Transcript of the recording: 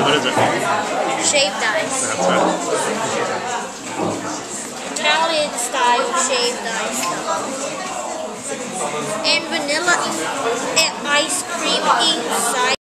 What is it? Shaved ice. That's right. Italian style shaved ice. And